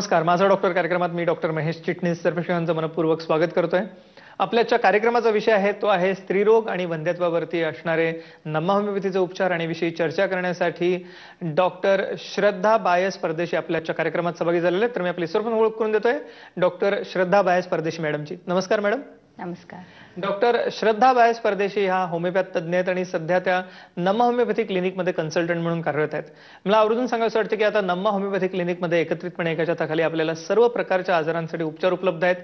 नमस्कार माझा डॉक्टर कार्यक्रमात मी डॉक्टर महेश चिटणीस. सर्वेक्षणांचं मनपूर्वक स्वागत करतोय. आपल्याच्या कार्यक्रमाचा विषय आहे तो आहे स्त्रीरोग आणि वंध्यत्वावरती असणारे नम्मा होमिओपॅथीचे उपचार आणि विषयी चर्चा करण्यासाठी डॉक्टर श्रद्धा बायस परदेशी आपल्याच्या कार्यक्रमात सहभागी झालेले तर मी आपली सर्व ओळख करून देतोय डॉक्टर श्रद्धा बायस परदेशी मॅडमची नमस्कार मॅडम. नमस्कार. डॉक्टर श्रद्धा बायस परदेशी ह्या होमिओपॅथ तज्ज्ञ आहेत आणि सध्या त्या नम्मा होमिओपॅथी क्लिनिकमध्ये कन्सल्टंट म्हणून कार्यरत आहेत. मला आवर्जून सांगायचं वाटतं की आता नम्मा होमिओपॅथी क्लिनिकमध्ये एकत्रितपणे एकाच्या हाताखाली आपल्याला सर्व प्रकारच्या आजारांसाठी उपचार उपलब्ध आहेत.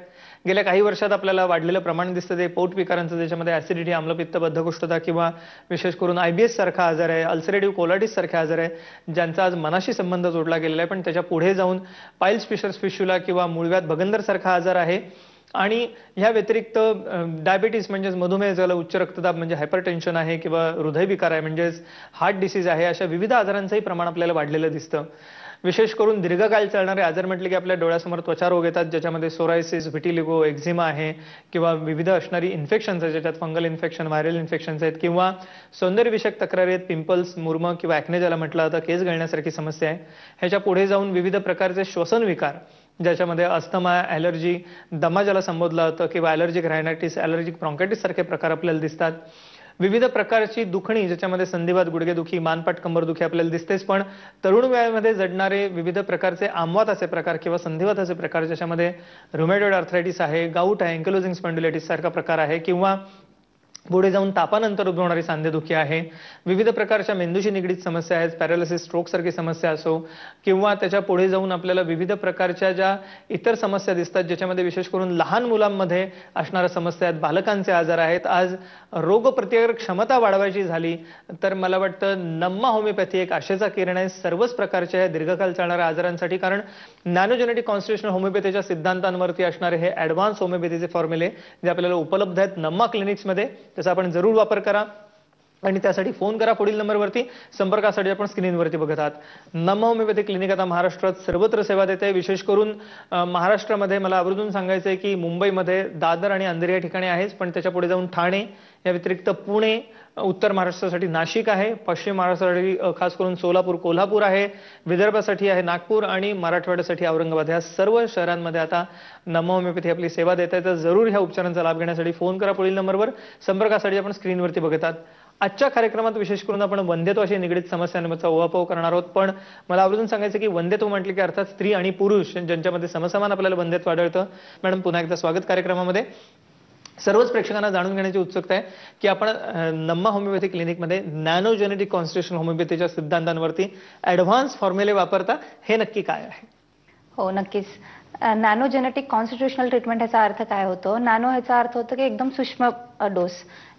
गेल्या काही वर्षात आपल्याला वाढलेलं प्रमाण दिसतं ते पोट विकारांचं ज्याच्यामध्ये ऍसिडिटी आम्लपित्त बद्धकोष्ठता किंवा विशेष करून आयबीएस सारखा आजार आहे अल्सरेटिव्ह कोलाटिस सारखा आजार आहे ज्यांचा आज मनाशी संबंध जोडला गेलेला आहे. पण त्याच्या पुढे जाऊन पाईल्स फिशर्स फिशुला किंवा मुळव्यात भगंदर सारखा आजार आहे. आणि ह्या व्यतिरिक्त डायबिटीस म्हणजेच मधुमेह झालं उच्च रक्तदाब म्हणजे हायपरटेन्शन आहे किंवा हृदयविकार आहे म्हणजेच हार्ट डिसीज आहे अशा विविध आजारांचंही प्रमाण आपल्याला वाढलेलं दिसतं. विशेष करून दीर्घकाळ चालणारे आजार म्हटले की आपल्या डोळ्यासमोर त्वचा रोग येतात ज्याच्यामध्ये सोरायसिस व्हिटिलिगो एक्झिमा आहे किंवा विविध असणारी इन्फेक्शन्स आहेत ज्याच्यात फंगल इन्फेक्शन व्हायरल इन्फेक्शन्स आहेत किंवा सौंदर्यविषयक तक्रारी आहेत पिंपल्स मुर्म किंवा ॲक्ने ज्याला म्हटलं जातं केस गळण्यासारखी समस्या आहे. ह्याच्या पुढे जाऊन विविध प्रकारचे श्वसन विकार ज्याच्यामध्ये अस्थमा ॲलर्जी दमा ज्याला संबोधलं होतं किंवा ॲलर्जिक रायनायटिस ॲलर्जिक ब्रॉन्कायटिस सारखे प्रकार आपल्याला दिसतात. विविध प्रकारची दुखणी ज्याच्यामध्ये संधिवात गुडघेदुखी मानपाट कंबरदुखी आपल्याला दिसतेच पण तरुण वयामध्ये जडणारे विविध प्रकारचे आमवाताचे प्रकार किंवा संधिवाताचे प्रकार ज्याच्यामध्ये रुमेडोड आर्थरायटिस आहे गाऊट आहे एन्कलोजिंग स्पॉन्डिलायटिस सारखा प्रकार आहे किंवा पुढे जाऊन तापानंतर उद्भवणारी सांधेदुखी आहे. विविध प्रकारच्या मेंदूशी निगडीत समस्या आहेत. पॅरालिसिस स्ट्रोक सारखी समस्या असो किंवा त्याच्या पुढे जाऊन आपल्याला विविध प्रकारच्या ज्या इतर समस्या दिसतात ज्याच्यामध्ये विशेष करून लहान मुलांमध्ये असणाऱ्या समस्या आहेत. बालकांचे आजार आहेत. आज रोगप्रतिकारक क्षमता वाढवायची झाली तर मला वाटतं नम्मा होमिओपॅथी एक आशेचा किरण आहे. सर्वच प्रकारच्या दीर्घकाळ चालणाऱ्या आजारांसाठी कारण नॅनोजेनेटिक कॉन्स्टिट्युशनल होमिओपॅथीच्या सिद्धांतांवरती असणारे हे ॲडव्हान्स होमिओपॅथीचे फॉर्म्युले जे आपल्याला उपलब्ध आहेत नम्मा क्लिनिक्समध्ये त्याचा आपण जरूर वापर करा. आणि त्यासाठी फोन करा पुढील नंबरवरती. संपर्कासाठी आपण स्क्रीनवरती बघत आहात. नम होमिओपॅथी क्लिनिक आता महाराष्ट्रात सर्वत्र सेवा देते. विशेष करून महाराष्ट्रामध्ये मला आवर्जून सांगायचं आहे की मुंबईमध्ये दादर आणि अंधेरी या ठिकाणी आहेच पण त्याच्या पुढे जाऊन ठाणे या व्यतिरिक्त पुणे उत्तर महाराष्ट्रासाठी नाशिक आहे पश्चिम महाराष्ट्रासाठी खास करून सोलापूर कोल्हापूर आहे विदर्भासाठी आहे नागपूर आणि मराठवाड्यासाठी औरंगाबाद. या सर्व शहरांमध्ये आता नम होमिओपॅथी आपली सेवा देत आहे तर जरूर ह्या उपचारांचा लाभ घेण्यासाठी फोन करा पुढील नंबरवर. संपर्कासाठी आपण स्क्रीनवरती बघतात आजच्या कार्यक्रमात विशेष करून आपण वंध्यत्वाशी निगडीत समस्यांचा उहापोह करणार आहोत. पण मला आवर्जून सांगायचं की वंदेत्व म्हटलं की अर्थात स्त्री आणि पुरुष ज्यांच्यामध्ये समसमान आपल्याला वंदेत्व आढळतं मॅडम पुन्हा एकदा स्वागत कार्यक्रमामध्ये. सर्वच प्रेक्षकांना जाणून घेण्याची उत्सुकता आहे की आपण नम्मा होमिओपॅथी क्लिनिकमध्ये नॅनो जेनेटिक कॉन्स्टिट्युशन होमिओपॅथीच्या सिद्धांतांवरती ऍडव्हान्स फॉर्म्युले वापरता हे नक्की काय आहे? हो नक्कीच. नॅनो जेनेटिक कॉन्स्टिट्युशनल ट्रीटमेंट ह्याचा अर्थ काय होतो? नॅनो ह्याचा अर्थ होतो की एकदम सूक्ष्म डोस.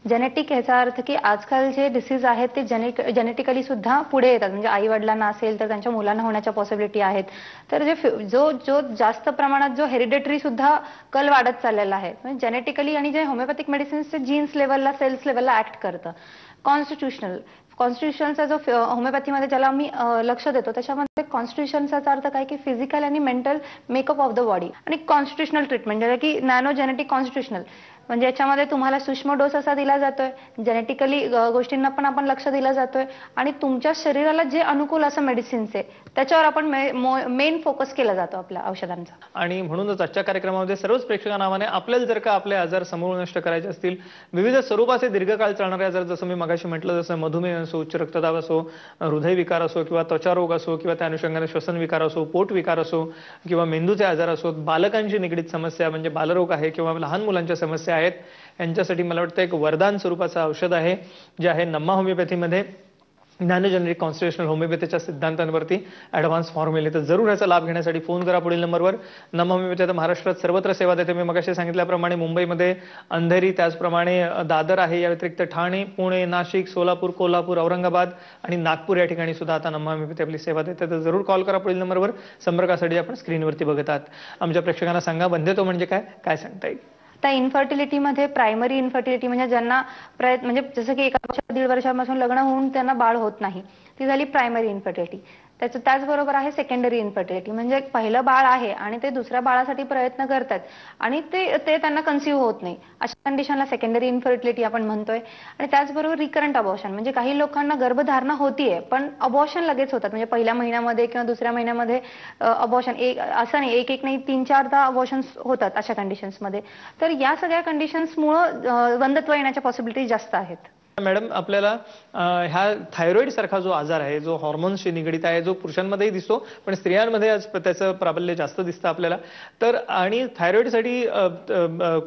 जेनेटिक ह्याचा अर्थ की आजकाल जे डिसीज आहेत ते जेनेटिकली सुद्धा पुढे येतात. म्हणजे आई वडिलांना असेल तर त्यांच्या मुलांना होण्याच्या पॉसिबिलिटी आहेत. तर जे जो जो जास्त प्रमाणात जो हेरिडेटरी सुद्धा कल वाढत चाललेला आहे म्हणजे जेनेटिकली आणि जे होमिओपॅथिक मेडिसिन्स जीन्स लेवलला सेल्स लेवलला ऍक्ट करतं. कॉन्स्टिट्युशनल कॉन्स्टिट्युशनचा जो होमिओपॅथीमध्ये ज्याला मी लक्ष देतो त्याच्यामध्ये कॉन्स्टिट्युशनचा अर्थ काय की फिजिकल आणि mental makeup of the body आणि कॉन्स्टिट्युशनल ट्रीटमेंट ज्याला की नॅनो जेनेटिक कॉन्स्टिट्युशनल म्हणजे याच्यामध्ये तुम्हाला सूक्ष्म डोस असा दिला जातोय. जेनेटिकली गोष्टींना पण आपण लक्ष दिलं जातोय. आणि तुमच्या शरीराला जे अनुकूल असं मेडिसिन्स आहे त्याच्यावर आपण मेन फोकस केला जातो आपल्या औषधांचा. आणि म्हणूनच आजच्या कार्यक्रमामध्ये सर्वच प्रेक्षकांनामाने आपल्याला जर का आपले आजार समूळ नष्ट करायचे असतील विविध स्वरूपाचे दीर्घकाळ चालणारे आजार जसं मी मगाशी म्हटलं जसं मधुमेह असो उच्च रक्तदाब असो हृदयविकार असो किंवा त्वचारोग असो किंवा त्या अनुषंगाने श्वसन विकार असो पोट विकार असो किंवा मेंदूचे आजार असो बालकांची निगडीत समस्या म्हणजे बालरोग आहे किंवा लहान मुलांच्या समस्या आहेत. यांच्यासाठी मला वाटतं एक वरदान स्वरूपाचं औषध आहे जे आहे नम्मा होमिओपॅथीमध्ये. नॅनो जेनरिक कॉन्स्टिट्युशनल होमिओपॅथीच्या सिद्धांतांवरती ऍडव्हान्स फॉर्म्युले तर जरूर याचा लाभ घेण्यासाठी फोन करा पुढील नंबरवर. नम होमिओपॅथी आता महाराष्ट्रात सर्वत्र सेवा देते. मी मगाशी सांगितल्याप्रमाणे मुंबईमध्ये अंधेरी त्याचप्रमाणे दादर आहे. या व्यतिरिक्त ठाणे पुणे नाशिक सोलापूर कोल्हापूर औरंगाबाद आणि नागपूर या ठिकाणी सुद्धा आता नम्मा होमिओपॅथी आपली सेवा देते. तर जरूर कॉल करा पुढील नंबरवर. संपर्कासाठी आपण स्क्रीनवरती बघतात आमच्या प्रेक्षकांना सांगा बंधेतो म्हणजे काय? काय सांगता येईल? त्या इन्फर्टिलिटीमध्ये प्रायमरी इन्फर्टिलिटी म्हणजे ज्यांना प्रयत्न म्हणजे जसं की एका वर्षा दीड वर्षापासून लग्न होऊन त्यांना बाळ होत नाही. ती झाली प्रायमरी इन्फर्टिलिटी त्याचं त्याचबरोबर आहे सेकंडरी इन्फर्टिलिटी म्हणजे पहिलं बाळ आहे आणि ते दुसऱ्या बाळासाठी प्रयत्न करतात आणि ते ते त्यांना कन्सिव्ह होत नाही. अशा कंडिशनला सेकंडरी इन्फर्टिलिटी आपण म्हणतोय. आणि त्याचबरोबर रिकरंट अबॉर्शन म्हणजे काही लोकांना गर्भधारणा होतीये पण अबॉर्शन लगेच होतात. म्हणजे पहिल्या महिन्यामध्ये किंवा दुसऱ्या महिन्यामध्ये अबॉर्शन एक असं नाही एक एक नाही तीन चारदा अबॉर्शन होतात अशा कंडिशन्समध्ये तर या सगळ्या कंडिशन्समुळं वंदत्व येण्याच्या पॉसिबिलिटी जास्त आहेत. मॅडम आपल्याला ह्या थायरॉइड सारखा जो आजार आहे जो हॉर्मोन्सशी निगडीत आहे जो पुरुषांमध्येही दिसतो पण स्त्रियांमध्ये आज त्याचं प्राबल्य जास्त दिसतं आपल्याला. तर आणि थायरॉइडसाठी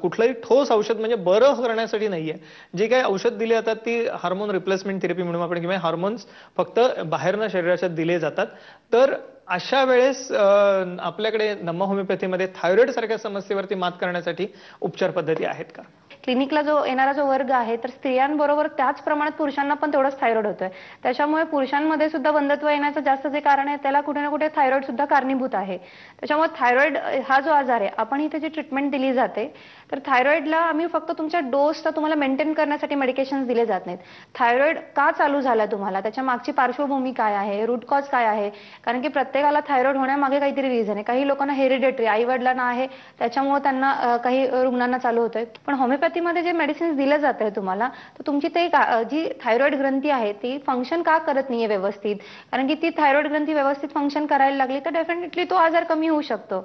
कुठलंही ठोस औषध म्हणजे बरं करण्यासाठी नाहीये. जे काही औषध दिले जातात ती हार्मोन रिप्लेसमेंट थेरपी म्हणून आपण किंवा हार्मोन्स फक्त बाहेरनं शरीराच्या दिले जातात. तर अशा वेळेस आपल्याकडे नम्मा होमिओपॅथीमध्ये थायरॉइड सारख्या समस्येवरती मात करण्यासाठी उपचार पद्धती आहेत का? क्लिनिकला जो येणारा जो वर्ग आहे तर स्त्रियांबरोबर त्याच प्रमाणात पुरुषांना पण तेवढंच थायरॉइड होतोय. त्याच्यामुळे पुरुषांमध्ये सुद्धा वंदत्व येण्याचं जास्त जे कारण आहे त्याला कुठे ना कुठे थायरॉइड सुद्धा कारणीभूत आहे. त्याच्यामुळे थायरॉइड हा जो आजार आहे आपण इथे जी ट्रीटमेंट दिली जाते तर थायरॉइडला आम्ही फक्त तुमच्या डोसचा तुम्हाला मेंटेन करण्यासाठी मेडिकेशन दिले जात नाहीत. थायरॉइड का चालू झाला तुम्हाला? त्याच्या मागची पार्श्वभूमी काय आहे? रूट कॉज काय आहे? कारण की प्रत्येकाला थायरॉइड होण्यामागे काहीतरी रिझन आहे. काही लोकांना हेरिडेटरी आई वडिलांना आहे त्याच्यामुळे त्यांना काही रुग्णांना चालू होतंय. पण होमिओपॅथीमध्ये जे मेडिसिन दिलं जात आहे तुम्हाला तर तुमची ते जी थायरॉइड ग्रंथी आहे ती फंक्शन का करत नाहीये व्यवस्थित? कारण की ती थायरॉइड ग्रंथी व्यवस्थित फंक्शन करायला लागली तर डेफिनेटली तो आजार कमी होऊ शकतो.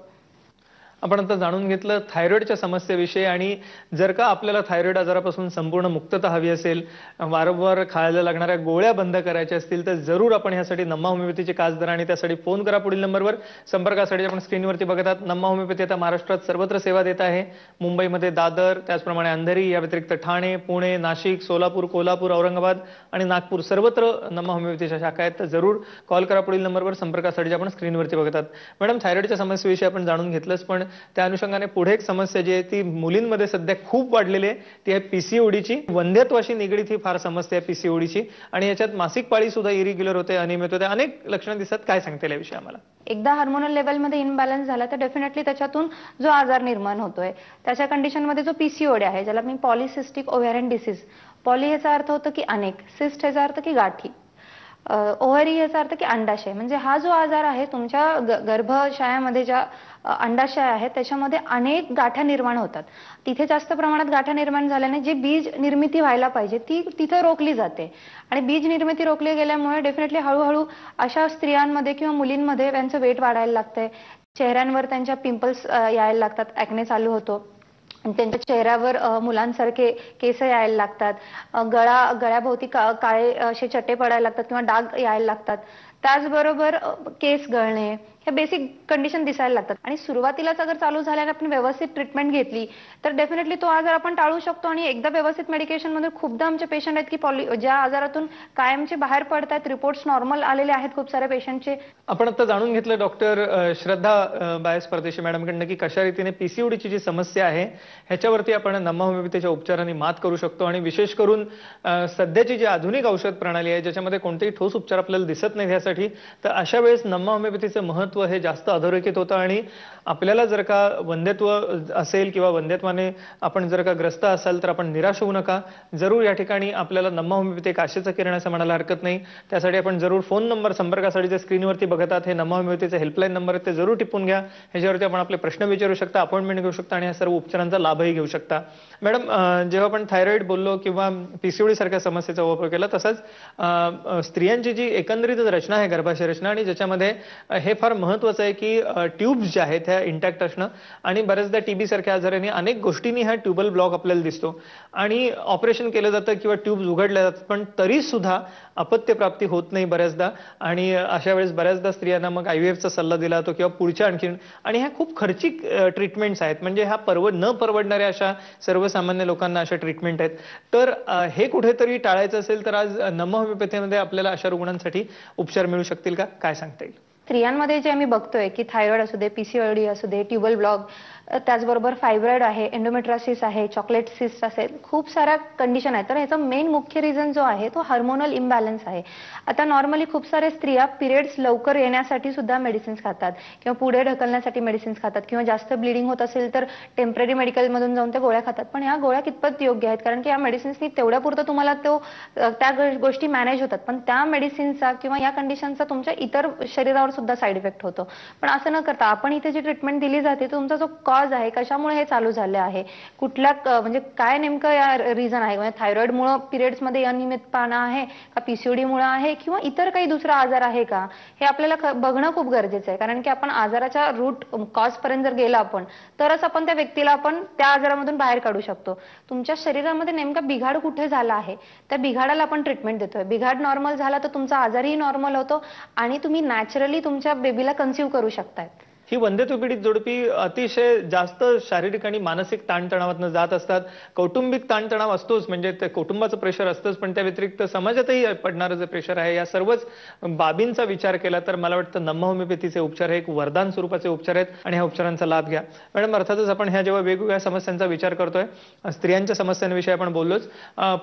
आपण आता जाणून घेतलं थायरॉइडच्या समस्येविषयी आणि जर का आपल्याला थायरॉइड आजारापासून संपूर्ण मुक्तता हवी असेल वारंवार खायला लागणाऱ्या गोळ्या बंद करायच्या असतील तर जरूर आपण ह्यासाठी नम्मा होमिओपॅथीची कास धरा आणि त्यासाठी फोन करा पुढील नंबरवर. संपर्कासाठी आपण स्क्रीनवरती बघतात नम्मा होमिओपॅथी आता महाराष्ट्रात सर्वत्र सेवा देत आहे. मुंबईमध्ये दादर त्याचप्रमाणे अंधेरी या व्यतिरिक्त ठाणे पुणे नाशिक सोलापूर कोल्हापूर औरंगाबाद आणि नागपूर सर्वत्र नम्मा होमिओपॅथीच्या शाखा आहेत. तर जरूर कॉल करा पुढील नंबरवर. संपर्कासाठी आपण स्क्रीनवरती बघतात मॅडम थायरॉइडच्या समस्येविषयी आपण जाणून घेतलंच पण त्या अनुषंगाने पुढे एक समस्या जी आहे ती मुलींमध्ये सध्या खूप वाढलेली आहे ती आहे पीसीओडीची वंध्यत्वाशी निगडीत ही फार समस्या आहे पीसीओडीची आणि याच्यात मासिक पाळी सुद्धा इरिग्युलर होते अनियमित होते. अनेक लक्षणं दिसतात. काय सांगते याविषयी आम्हाला? एकदा हार्मोनल लेवलमध्ये इनबॅलन्स झाला तर डेफिनेटली त्याच्यातून जो आजार निर्माण होतोय त्याच्या कंडिशनमध्ये जो पीसीओडी आहे ज्याला मी पॉलिसिस्टिक ओव्हॅरन डिसीज पॉली याचा अर्थ होतो की अनेक सिस्ट याचा अर्थ की गाठी. ओव्हरी याचा अर्थ की अंडाशय. म्हणजे हा जो आजार आहे तुमच्या गर्भशयामध्ये ज्या अंडाशय आहेत त्याच्यामध्ये अनेक गाठ्या निर्माण होतात. तिथे जास्त प्रमाणात गाठ्या निर्माण झाल्याने जी बीज निर्मिती व्हायला पाहिजे ती तिथं रोखली जाते. आणि बीज निर्मिती रोखली गेल्यामुळे डेफिनेटली हळूहळू अशा स्त्रियांमध्ये किंवा मुलींमध्ये त्यांचं वेट वाढायला लागतंय. चेहऱ्यांवर त्यांच्या पिंपल्स यायला लागतात ऍक्ने चालू होतो. त्यांच्या चेहऱ्यावर मुलांसारखे केस यायला लागतात. गळा गळ्याभोवती काळे असे चट्टे पडायला लागतात किंवा डाग यायला लागतात. त्याचबरोबर केस गळणे हे बेसिक कंडिशन दिसायला लागतात. आणि सुरुवातीलाच अगर चालू झाल्याने आपण व्यवस्थित ट्रीटमेंट घेतली तर डेफिनेटली तो आजार आपण टाळू शकतो आणि एकदा व्यवस्थित मेडिकेशनमध्ये खूपदा आमचे पेशंट आहेत की पॉली ज्या आजारातून कायमचे बाहेर पडतात रिपोर्ट्स नॉर्मल आलेले आहेत खूप साऱ्या पेशंटचे आपण आता जाणून घेतलं डॉक्टर श्रद्धा बायस परदेशी मॅडमकडनं की कशा रीतीने पीसीओडीची जी समस्या आहे ह्याच्यावरती आपण नम होमिओपॅथीच्या उपचारांनी मात करू शकतो आणि विशेष करून सध्याची जी आधुनिक औषध प्रणाली आहे ज्याच्यामध्ये कोणतेही ठोस उपचार आपल्याला दिसत नाही यासाठी तर अशा वेळेस नम्मा होमिओपॅथीचं महत्त्व वंध्यत्व हे जास्त अधोरेखित होतं आणि आपल्याला जर का वंध्यत्व असेल किंवा वंध्यत्वाने आपण जर का ग्रस्त असाल तर आपण निराश होऊ नका. जरूर या ठिकाणी आपल्याला नम्मा होमिओपॅथी काशीचं आशेचं किरण असं म्हणायला हरकत नाही. त्यासाठी आपण जरूर फोन नंबर संपर्कासाठी जे स्क्रीनवरती बघतात हे नम्मा होमिओपॅथीचे हेल्पलाईन नंबर ते जरूर टिपून घ्या. ह्याच्यावरती आपण आपले प्रश्न विचारू शकता अपॉइंटमेंट घेऊ शकता आणि या सर्व उपचारांचा लाभही घेऊ शकता. मॅडम जेव्हा आपण थायरॉइड बोललो किंवा पीसीओडी सारख्या समस्येचा वापर केला तसंच स्त्रियांची जी एकंदरीत रचना आहे गर्भाशय रचना आणि ज्याच्यामध्ये हे फार महत्वाचं आहे की ट्यूब्स ज्या आहेत ह्या इंटॅक्ट असणं आणि बऱ्याचदा टीबी सारख्या आजाराने अनेक गोष्टींनी हा ट्युबल ब्लॉक आपल्याला दिसतो. आणि ऑपरेशन केलं जातं किंवा ट्यूब्स उघडल्या जातात पण तरी सुद्धा अपत्यप्राप्ती होत नाही बऱ्याचदा. आणि अशा वेळेस बऱ्याचदा स्त्रियांना मग आयव्हीएफचा सल्ला दिला जातो किंवा पुढच्या आणखीन आणि ह्या खूप खर्चिक ट्रीटमेंट्स आहेत. म्हणजे ह्या परवड न परवडणाऱ्या अशा सर्वसामान्य लोकांना अशा ट्रीटमेंट आहेत. तर हे कुठेतरी टाळायचं असेल तर आज नम होमिओपॅथीमध्ये आपल्याला अशा रुग्णांसाठी उपचार मिळू शकतील का? काय सांगता येईल? स्त्रियांमध्ये जे आम्ही बघतोय की थायरॉइड असू दे पीसीओडी असू दे ट्युबल ब्लॉक त्याचबरोबर फायब्रॉइड आहे एंडोमेट्रासिस आहे चॉकलेट सिस्ट असेल खूप साऱ्या कंडिशन आहेत. तर ह्याचा मेन मुख्य रिझन जो आहे तो हार्मोनल इम्बॅलन्स आहे. आता नॉर्मली खूप सारे स्त्रिया पिरियड्स लवकर येण्यासाठी सुद्धा मेडिसिन्स खातात किंवा पुढे ढकलण्यासाठी मेडिसिन्स खातात किंवा जास्त ब्लिडिंग होत असेल तर टेंपररी मेडिकलमधून जाऊन त्या गोळ्या खातात. पण ह्या गोळ्या कितपत योग्य आहेत? कारण की या मेडिसिन्सनी तेवढ्या पुरतं तुम्हाला तो त्या गोष्टी मॅनेज होतात. पण त्या मेडिसिनचा किंवा या कंडिशनचा तुमच्या इतर शरीरावर सुद्धा साईड इफेक्ट होतो. पण असं न करता आपण इथे जी ट्रीटमेंट दिली जाते तुमचा जो कॉज आहे कशामुळे हे चालू झाले आहे? कुठल्या म्हणजे काय नेमकं या रिझन आहे? म्हणजे थायरॉइडमुळं पिरियड्समध्ये अनियमितपणा आहे का पीसीओडीमुळे आहे किंवा इतर काही दुसरा आजार आहे का? हे आपल्याला बघणं खूप गरजेचं आहे. कारण की आपण आजाराच्या रूट कॉजपर्यंत जर गेला आपण तरच आपण त्या व्यक्तीला आपण त्या आजारामधून बाहेर काढू शकतो. तुमच्या शरीरामध्ये नेमका बिघाड कुठे झाला आहे? त्या बिघाडाला आपण ट्रीटमेंट देतोय. बिघाड नॉर्मल झाला तर तुमचा आजारही नॉर्मल होतो आणि तुम्ही नॅचरली तुमच्या बेबीला कन्सिव्ह करू शकताय ही वंध्यत्व पीडित जोडपी अतिशय जास्त शारीरिक आणि मानसिक ताणतणावातनं जात असतात. कौटुंबिक ताणतणाव असतोच म्हणजे ते कुटुंबाचं प्रेशर असतंच पण त्या व्यतिरिक्त समाजातही पडणारं जे प्रेशर आहे या सर्वच बाबींचा विचार केला तर मला वाटतं नम्म होमिओपॅथीचे उपचार हे एक वरदान स्वरूपाचे उपचार आहेत आणि ह्या उपचारांचा लाभ घ्या. मॅडम अर्थातच आपण ह्या जेव्हा वेगवेगळ्या समस्यांचा विचार करतोय स्त्रियांच्या समस्यांविषयी आपण बोललोच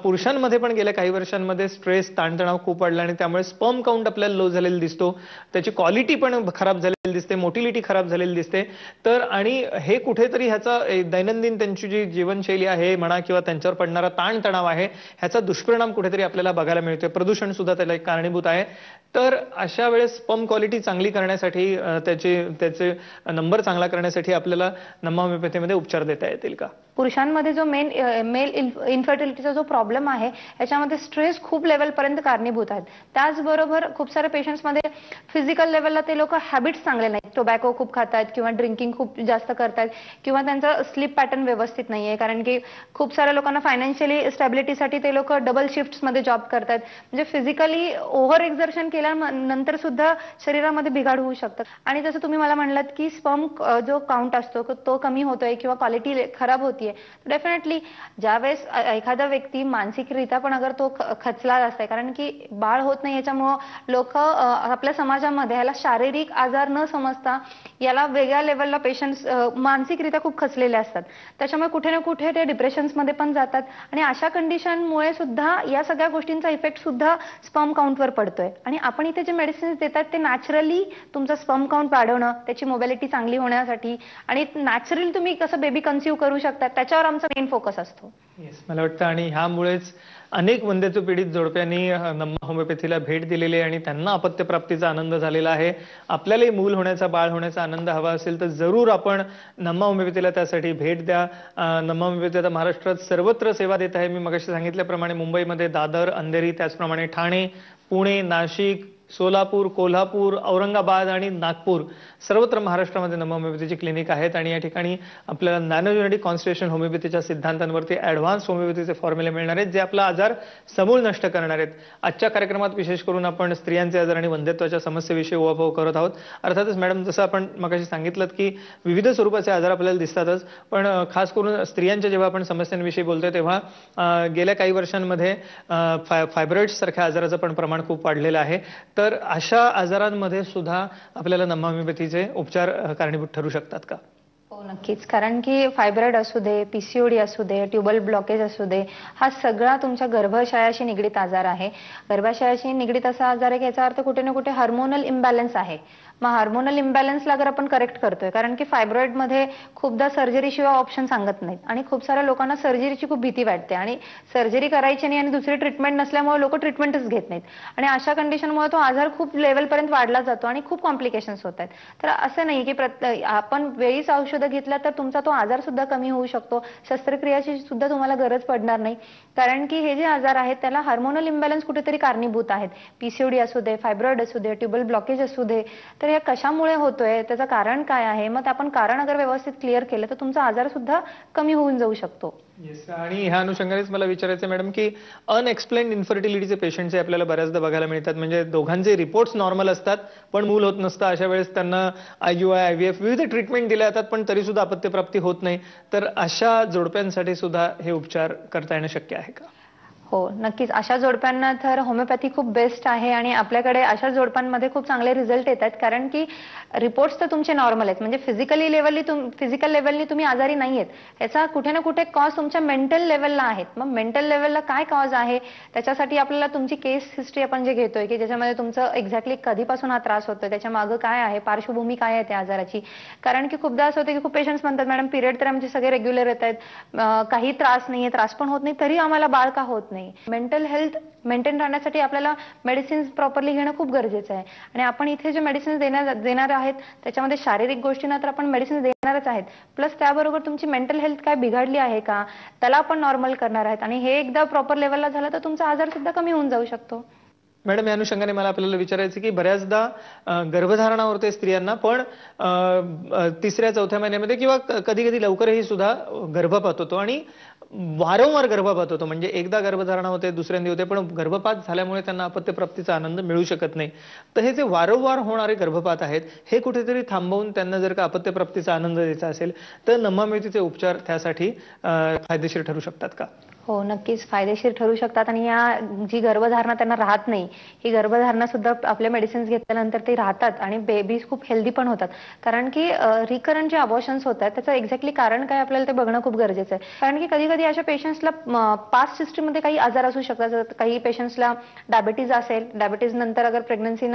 पुरुषांमध्ये पण गेल्या काही वर्षांमध्ये स्ट्रेस ताणतणाव खूप वाढला आणि त्यामुळे स्पर्म काउंट आपल्याला लो झालेला दिसतो. त्याची क्वालिटी पण खराब झालेली दिसते मोटिलिटी खराब झालेली दिसते. तर आणि हे कुठेतरी ह्याचा दैनंदिन त्यांची जी जीवनशैली आहे म्हणा किंवा त्यांच्यावर पडणारा ताणतणाव आहे ह्याचा दुष्परिणाम कुठेतरी आपल्याला बघायला मिळतोय. प्रदूषण सुद्धा त्याला एक कारणीभूत आहे. तर अशा वेळेस स्पम क्वालिटी चांगली करण्यासाठी त्याचे त्याचे नंबर चांगला करण्यासाठी आपल्याला नम्मा होमिओपॅथीमध्ये उपचार देता येतील का? पुरुषांमध्ये जो मेन मेल इन्फर्टिलिटीचा जो प्रॉब्लेम आहे याच्यामध्ये स्ट्रेस खूप लेवलपर्यंत कारणीभूत आहेत. त्याचबरोबर खूप साऱ्या पेशंट्समध्ये फिजिकल लेवलला ते लोक हॅबिट्स चांगले नाहीत. टोबॅको खूप खातात किंवा ड्रिंकिंग खूप जास्त करतात किंवा त्यांचं स्लीप पॅटर्न व्यवस्थित नाही आहे कारण की खूप साऱ्या लोकांना फायनान्शियली स्टॅबिलिटीसाठी ते लोक डबल शिफ्टमध्ये जॉब करतात. म्हणजे फिजिकली ओव्हर एक्झर्शन केलं केल्यानंतर सुद्धा शरीरामध्ये बिघाड होऊ शकतात. आणि जसं तुम्ही मला म्हणलात की स्पम जो काउंट असतो तो कमी होतोय किंवा क्वालिटी खराब होतीये डेफिनेटली ज्यावेळेस एखादा व्यक्ती मानसिकरित्या पण अगर तो खचला असतंय कारण की बाळ होत नाही याच्यामुळं लोक आपल्या समाजामध्ये याला शारीरिक आजार न समजता याला वेगळ्या लेवलला पेशंट मानसिकरित्या खूप खचलेले असतात. त्याच्यामुळे कुठे ना कुठे ते डिप्रेशन्समध्ये पण जातात आणि अशा कंडिशनमुळे सुद्धा या सगळ्या गोष्टींचा इफेक्ट सुद्धा स्पम काउंटवर पडतोय. आणि आपण इथे जे मेडिसिन्स देतात ते नॅचरली तुमचा स्पम काउंट वाढवणं त्याची मोबॅलिटी चांगली होण्यासाठी आणि नॅचरली तुम्ही कसं बेबी कन्सिव्ह करू शकता त्याच्यावर आमचा मेन फोकस असतो. येस मला वाटतं आणि ह्यामुळेच अनेक वंद्यत्व पीडित जोडप्यांनी नम्मा होमिओपॅथीला भेट दिलेली आहे आणि त्यांना अपत्यप्राप्तीचा आनंद झालेला आहे. आपल्यालाही मूल होण्याचा बाळ होण्याचा आनंद हवा असेल तर जरूर आपण नम्मा होमिओपॅथीला त्यासाठी भेट द्या. नम्मा होमिओपॅथी आता महाराष्ट्रात सर्वत्र सेवा देत आहे. मी मगाशी सांगितल्याप्रमाणे मुंबईमध्ये दादर अंधेरी त्याचप्रमाणे ठाणे पुणे नाशिक सोलापूर कोल्हापूर औरंगाबाद आणि नागपूर सर्वत्र महाराष्ट्रामध्ये नम होमिओपॅथीचे क्लिनिक आहेत आणि या ठिकाणी आपल्याला नॅनोजेनेटिक कॉन्स्टिट्युशन होमिओपॅथीच्या सिद्धांतांवरती ऍडव्हान्स होमिओपॅथीचे फॉर्म्युले मिळणार आहेत जे आपला आजार समूळ नष्ट करणार आहेत. आजच्या कार्यक्रमात विशेष करून आपण स्त्रियांचे आजार आणि वंध्यत्वाच्या समस्येविषयी ओवाभाव करत आहोत. अर्थातच मॅडम जसं आपण मगाशी सांगितलं की विविध स्वरूपाचे आजार आपल्याला दिसतातच पण खास करून स्त्रियांच्या जेव्हा आपण समस्यांविषयी बोलतोय तेव्हा गेल्या काही वर्षांमध्ये फायब्रॉइड्स सारख्या आजाराचं पण प्रमाण खूप वाढलेलं आहे. तर तर अशा आजारांमध्ये सुद्धा आपल्याला नम्मा होमिओपॅथीचे उपचार कारणीभूत ठरू शकतात का? हो नक्कीच. कारण की फायब्रॉइड असू दे पीसीओडी असू दे ट्युबल ब्लॉकेज असू दे हा सगळा तुमच्या गर्भाशयाशी निगडीत आजार आहे. गर्भाशयाशी निगडीत असा आजार आहे की याचा अर्थ कुठे ना कुठे हार्मोनल इम्बॅलन्स आहे. मग हार्मोनल इम्बॅलन्सला अगर आपण करेक्ट करतोय कारण की मध्ये खूपदा सर्जरी शिवाय ऑप्शन सांगत नाहीत. आणि खूप साऱ्या लोकांना सर्जरीची खूप भीती वाटते. आणि सर्जरी करायची नाही आणि दुसरी ट्रीटमेंट नसल्यामुळे लोक ट्रीटमेंटच घेत नाहीत. आणि अशा कंडिशनमुळे तो आजार खूप लेवलपर्यंत वाढला जातो आणि खूप कॉम्प्लिकेशन्स होत आहेत. तर असं नाही की आपण वेळीच औषधं घेतल्या तर तुमचा तो आजार सुद्धा कमी होऊ शकतो. शस्त्रक्रियाची सुद्धा तुम्हाला गरज पडणार नाही. कारण की हे जे आजार आहेत त्याला हार्मोनल इम्बॅलन्स कुठेतरी कारणीभूत आहेत. पीसीओडी असू दे फायब्रॉइड असू दे ट्युबल ब्लॉकेज असू दे. तर हे कशामुळे होतोय त्याचं कारण काय आहे? मग आपण कारण अगर व्यवस्थित क्लिअर केलं तर तुमचा आजार सुद्धा कमी होऊन जाऊ शकतो. येस आणि ह्या अनुषंगानेच मला विचारायचं मॅडम की अनएक्सप्लेन इन्फर्टिलिटीचे पेशंट्स आपल्याला बऱ्याचदा बघायला मिळतात म्हणजे दोघांचे रिपोर्ट्स नॉर्मल असतात पण मूल होत नसतं अशा वेळेस त्यांना I I I V F विविध ट्रीटमेंट दिल्या जातात पण तरी सुद्धा अपत्यप्राप्ती होत नाही. तर अशा जोडप्यांसाठी सुद्धा हे उपचार करता येणं शक्य आहे का? हो नक्कीच. अशा जोडप्यांना तर होमिओपॅथी खूप बेस्ट आहे आणि आपल्याकडे अशा जोडप्यांमध्ये खूप चांगले रिझल्ट येत आहेत. कारण की रिपोर्ट्स तर तुमचे नॉर्मल आहेत. म्हणजे फिजिकली लेवलनी तुम फिजिकल लेवलनी तुम्ही आजारी नाही आहेत याचा कुठे ना कुठे कॉज तुमच्या मेंटल लेवलला आहेत. मग मेंटल लेवलला काय कॉज आहे? त्याच्यासाठी आपल्याला तुमची केस हिस्ट्री आपण जे घेतोय की ज्याच्यामध्ये तुमचं एक्झॅक्टली कधीपासून हा त्रास होतोय त्याच्या मागं काय आहे? पार्श्वभूमी काय आहे त्या आजाराची? कारण की खूपदा असं होतं की खूप पेशंट्स म्हणतात मॅडम पिरियड तर आमचे सगळे रेग्युलर येत आहेत. काही त्रास नाहीये त्रास पण होत नाही तरी आम्हाला बाळ का होत नाही? मेंटल हेल्थ मेंटेन राहण्यासाठी आपल्याला मेडिसिन्स प्रॉपरली घेणं खूप गरजेचं आहे. आणि आपण इथे जे मेडिसिन्स देणार देणार त्याच्यामध्ये शारीरिक गोष्टींना तर आपण मेडिसिन्स देणारच आहेत. प्लस त्याबरोबर तुमची मेंटल हेल्थ काय बिघडली आहे का? त्याला आपण नॉर्मल करणार आहेत. आणि हे एकदा प्रॉपर लेवलला झालं तर तुमचा आजार सुद्धा कमी होऊन जाऊ शकतो. मॅडम या अनुषंगाने मला आपल्याला विचारायचं की बऱ्याचदा गर्भधारणा होते स्त्रियांना पण तिसऱ्या चौथ्या महिन्यामध्ये किंवा कधी कधी लवकरही सुद्धा गर्भपात होतो. आणि वारंवार गर्भपात होतो. म्हणजे एकदा गर्भधारणा होते दुसऱ्यांदा होते पण गर्भपात झाल्यामुळे त्यांना अपत्यप्राप्तीचा आनंद मिळू शकत नाही. तर हे जे वारंवार होणारे गर्भपात आहेत हे कुठेतरी थांबवून त्यांना जर का अपत्यप्राप्तीचा आनंद द्यायचा असेल तर नम्मामितीचे उपचार त्यासाठी फायदेशीर ठरू शकतात का? हो नक्कीच. फायदेशीर ठरू शकतात आणि या जी गर्भधारणा त्यांना राहत नाही ही गर्भधारणा सुद्धा आपल्या मेडिसिन्स घेतल्यानंतर ते राहतात आणि बेबीज खूप हेल्दी पण होतात. कारण की रिकरंट जे अबॉर्शन्स होत आहेत त्याचं एक्झॅक्टली कारण काय आपल्याला ते बघणं खूप गरजेचं आहे. कारण की कधी कधी अशा पेशंट्सला पास्ट हिस्ट्रीमध्ये काही आजार असू शकतात. काही पेशंट्सला डायबिटीज असेल डायबिटीज नंतर अगर प्रेग्नन्सी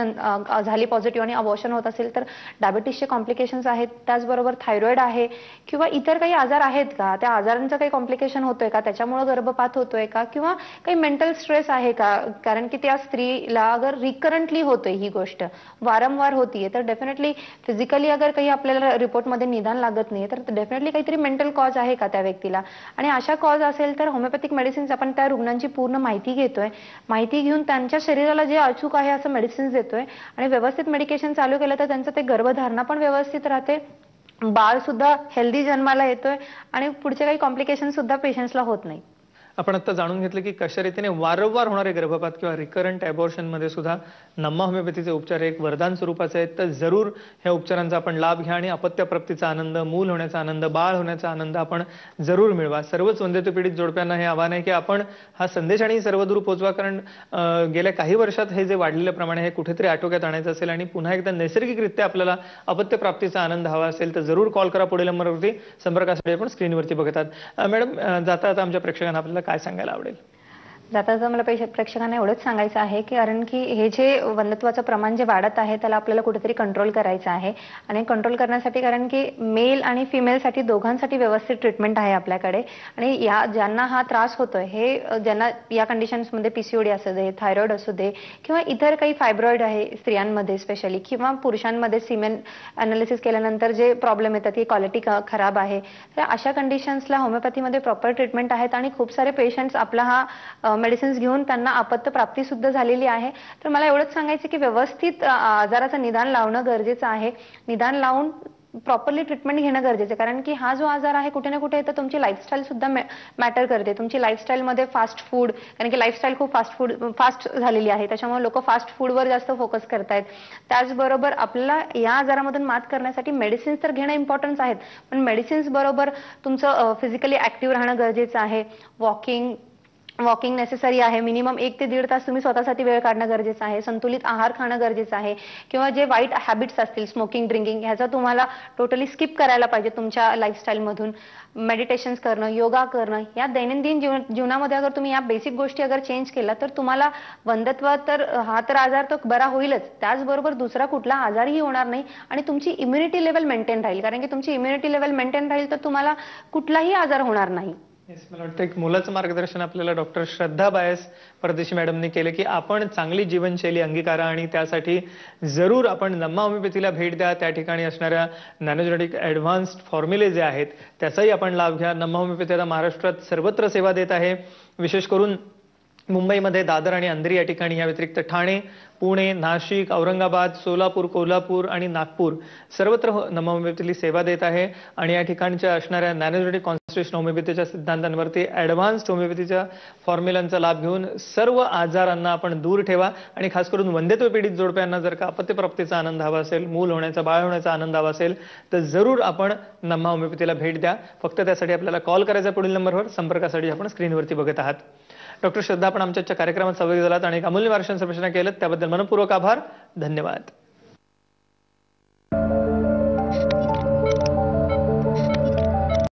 झाली पॉझिटिव्ह आणि अबॉर्शन होत असेल तर डायबिटीजचे कॉम्प्लिकेशन्स आहेत. त्याचबरोबर थायरॉइड आहे किंवा इतर काही आजार आहेत का? त्या आजारांचं काही कॉम्प्लिकेशन होतोय का? त्याच्यामुळे गर्भपात होतोय का? किंवा काही मेंटल स्ट्रेस आहे का? कारण की त्या स्त्रीला अगर रिकरंटली होतोय ही गोष्ट वारंवार होतीये तर डेफिनेटली फिजिकली अगर काही आपल्याला रिपोर्टमध्ये निदान लागत नाही तर डेफिनेटली काहीतरी मेंटल कॉज आहे का त्या व्यक्तीला? आणि अशा कॉज असेल तर होमिओपॅथिक मेडिसिन्स आपण त्या रुग्णांची पूर्ण माहिती घेतोय. माहिती घेऊन त्यांच्या शरीराला जे अचूक आहे असं मेडिसिन्स देतोय. आणि व्यवस्थित मेडिकेशन चालू केलं तर त्यांचं ते गर्भधारणा पण व्यवस्थित राहते. बाळ सुद्धा हेल्दी जन्माला येतोय आणि पुढचे काही कॉम्प्लिकेशन सुद्धा पेशंट्सला होत नाही आपण आता जाणून घेतलं की कशा रीतीने वारंवार होणारे गर्भपात किंवा रिकरंटमध्ये सुद्धा नम्मा होमिओपॅथीचे उपचार एक वरदान स्वरूपाचे आहेत. तर जरूर ह्या उपचारांचा आपण लाभ घ्या आणि अपत्यप्राप्तीचा आनंद मूल होण्याचा आनंद बाळ होण्याचा आनंद आपण जरूर मिळवा. सर्वच पीडित जोडप्यांना हे आव्हान आहे की आपण हा संदेश आणि सर्वदूर पोचवा कारण गेल्या काही वर्षात हे जे वाढलेलं प्रमाण हे कुठेतरी आटोक्यात आणायचं असेल आणि पुन्हा एकदा नैसर्गिकरित्या आपल्याला अपत्यप्राप्तीचा आनंद हवा असेल तर जरूर कॉल करा. पुढील नंबरवरती संपर्कासाठी आपण स्क्रीनवरती बघतात. मॅडम जाता आता आमच्या प्रेक्षकांना आपल्याला काय सांगायला आवडेल? जाता जाता मला प्रेक्षकांना एवढंच सांगायचं आहे की कारण की हे जे वंदत्वाचं प्रमाण जे वाढत आहे त्याला आपल्याला कुठेतरी कंट्रोल करायचं आहे. आणि कंट्रोल करण्यासाठी कारण की मेल आणि फिमेलसाठी दोघांसाठी व्यवस्थित ट्रीटमेंट आहे आपल्याकडे. आणि या ज्यांना हा त्रास होतोय हे ज्यांना या कंडिशन्समध्ये पीसीओडी असू दे थायरॉइड असू दे किंवा इतर काही फायब्रॉइड आहे स्त्रियांमध्ये स्पेशली किंवा पुरुषांमध्ये सिमेन अनालिसिस केल्यानंतर जे प्रॉब्लेम येतात की क्वालिटी खराब आहे तर अशा कंडिशन्सला होमिओपॅथीमध्ये प्रॉपर ट्रीटमेंट आहेत. आणि खूप सारे पेशंट्स आपला हा मेडिसिन्स घेऊन त्यांना आपत्त प्राप्ती सुद्धा झालेली आहे. तर मला एवढंच सांगायचं की व्यवस्थित आजाराचं निदान लावणं गरजेचं आहे. निदान लावून प्रॉपरली ट्रीटमेंट घेणं गरजेचं आहे. कारण की हा जो आजार आहे कुठे ना कुठे तर तुमची लाईफस्टाईल सुद्धा मॅटर करते. तुमची लाईफस्टाईलमध्ये फास्ट फूड कारण की लाईफस्टाईल खूप फास्ट फूड फास्ट झालेली आहे. त्याच्यामुळे लोक फास्ट फूडवर जास्त फोकस करतायत. त्याचबरोबर आपल्याला या आजारामधून मात करण्यासाठी मेडिसिन्स तर घेणं इम्पॉर्टन्स आहेत. पण मेडिसिन्स बरोबर तुमचं फिजिकली ऍक्टिव्ह राहणं गरजेचं आहे. वॉकिंग वॉकिंग नेसेसरी आहे. मिनिमम एक ते दीड तास तुम्ही स्वतःसाठी वेळ काढणं गरजेचं आहे. संतुलित आहार खाणं गरजेचं आहे. किंवा जे वाईट हॅबिट्स असतील स्मोकिंग ड्रिंकिंग ह्याचा तुम्हाला टोटली स्किप करायला पाहिजे तुमच्या लाईफस्टाईलमधून मेडिटेशन्स करणं योगा करणं या दैनंदिन जीवन जीवनामध्ये अगर तुम्ही या बेसिक गोष्टी अगर चेंज केला तर तुम्हाला वंदत्व तर हा तर आजार तर बरा होईलच. त्याचबरोबर दुसरा कुठला आजारही होणार नाही आणि तुमची इम्युनिटी लेवल मेंटेन राहील. कारण की तुमची इम्युनिटी लेवल मेंटेन राहील तर तुम्हाला कुठलाही आजार होणार नाही. मला वाटतं एक मुलाचं मार्गदर्शन आपल्याला डॉक्टर श्रद्धा बायस परदेशी मॅडमने केलं की आपण चांगली जीवनशैली अंगीकारा आणि त्यासाठी जरूर आपण नम्मा होमिओपॅथीला भेट द्या. त्या ठिकाणी असणाऱ्या नॅनोजेनेटिक ऍडव्हान्स्ड फॉर्म्युले जे आहेत त्याचाही आपण लाभ घ्या. नम्मा होमिओपॅथी आता महाराष्ट्रात सर्वत्र सेवा देत आहे. विशेष करून मुंबईमध्ये दादर आणि अंधेरी या ठिकाणी या व्यतिरिक्त ठाणे पुणे नाशिक औरंगाबाद सोलापूर कोल्हापूर आणि नागपूर सर्वत्र हो- सेवा देत आहे. आणि या ठिकाणच्या असणाऱ्या नॅनोजेटिक कॉन्स्टिट्युशन होमिओपॅथीच्या सिद्धांतांवरती ऍडव्हान्स्ड होमिओपॅथीच्या फॉर्म्युलांचा लाभ घेऊन सर्व आजारांना आपण दूर ठेवा. आणि खास करून वंध्यत्व पीडित जोडप्यांना जर का अपत्यप्राप्तीचा आनंद हवा असेल मूल होण्याचा बाळ होण्याचा आनंद हवा असेल तर जरूर आपण नम्मा होमिओपॅथीला भेट द्या. फक्त त्यासाठी आपल्याला कॉल करायचा पुढील नंबरवर संपर्कासाठी आपण स्क्रीनवरती बघत आहात. डॉक्टर श्रद्धा आपण आमच्या कार्यक्रमात सहभागी झालात आणि अमूल्य अमूल्य मार्गदर्शन केलं. त्याबद्दल मनपूर्वक आभार. धन्यवाद.